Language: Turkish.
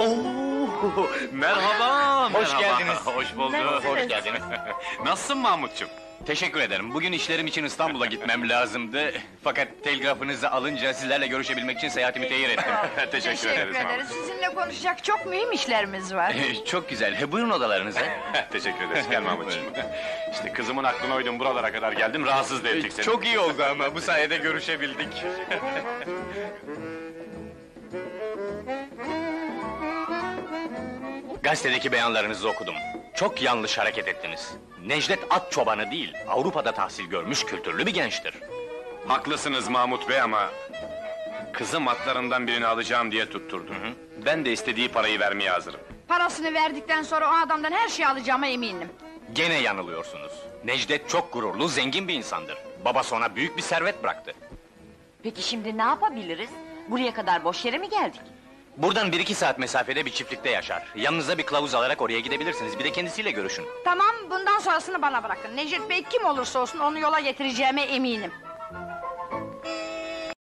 Oh, merhaba. Hoş bulduk. Nasılsınız? Hoş geldiniz. Nasılsın Mahmutçum? Teşekkür ederim. Bugün işlerim için İstanbul'a gitmem lazımdı. Fakat telgrafınızı alınca sizlerle görüşebilmek için seyahatimi tehir ettim. Teşekkür, Teşekkür ederiz ederiz. Sizinle konuşacak çok mühim işlerimiz var. Ee, Çok güzel. He, buyurun odalarınıza. Mahmut. Teşekkür ederiz. Gel Mahmutçum. işte kızımın aklına uydum buralara kadar geldim. Rahatsız da ettik seni. Çok iyi oldu ama bu sayede görüşebildik. Gazetedeki beyanlarınızı okudum. Çok yanlış hareket ettiniz. Necdet at çobanı değil, Avrupa'da tahsil görmüş kültürlü bir gençtir. Haklısınız Mahmut Bey ama... Kızım atlarından birini alacağım diye tutturdu. Ben de istediği parayı vermeye hazırım. Parasını verdikten sonra o adamdan her şeyi alacağıma eminim. Gene yanılıyorsunuz. Necdet çok gururlu, zengin bir insandır. Babası ona büyük bir servet bıraktı. Peki şimdi ne yapabiliriz? Buraya kadar boş yere mi geldik? Buradan bir iki saat mesafede bir çiftlikte yaşar. Yanınıza bir kılavuz alarak oraya gidebilirsiniz. Bir de kendisiyle görüşün. Tamam, bundan sonrasını bana bırakın. Necdet Bey kim olursa olsun onu yola getireceğime eminim.